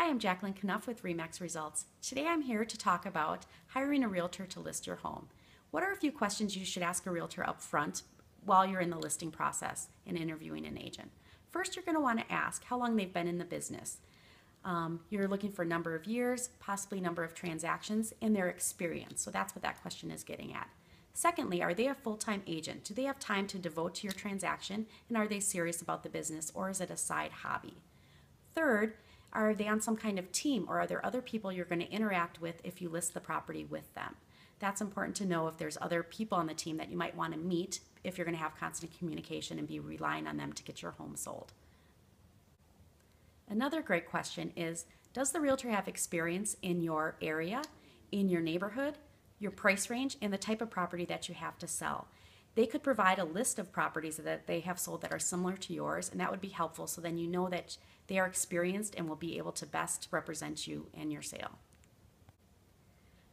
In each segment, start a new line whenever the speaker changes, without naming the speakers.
Hi, I'm Jacqueline Knuff with RE/MAX Results. Today I'm here to talk about hiring a realtor to list your home. What are a few questions you should ask a realtor up front while you're in the listing process and interviewing an agent? First, you're going to want to ask how long they've been in the business. Um, you're looking for a number of years, possibly number of transactions, and their experience. So that's what that question is getting at. Secondly, are they a full time agent? Do they have time to devote to your transaction? And are they serious about the business or is it a side hobby? Third, are they on some kind of team or are there other people you're going to interact with if you list the property with them? That's important to know if there's other people on the team that you might want to meet if you're going to have constant communication and be relying on them to get your home sold. Another great question is Does the realtor have experience in your area, in your neighborhood, your price range, and the type of property that you have to sell? They could provide a list of properties that they have sold that are similar to yours, and that would be helpful so then you know that they are experienced and will be able to best represent you in your sale.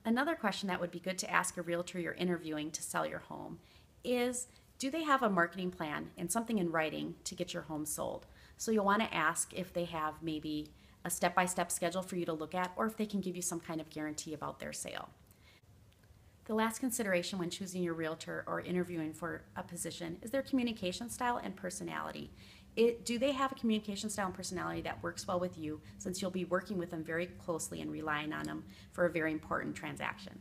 Another question that would be good to ask a realtor you're interviewing to sell your home is do they have a marketing plan and something in writing to get your home sold? So you'll want to ask if they have maybe a step by step schedule for you to look at or if they can give you some kind of guarantee about their sale. The last consideration when choosing your realtor or interviewing for a position is their communication style and personality. It, do they have a communication style and personality that works well with you since you'll be working with them very closely and relying on them for a very important transaction?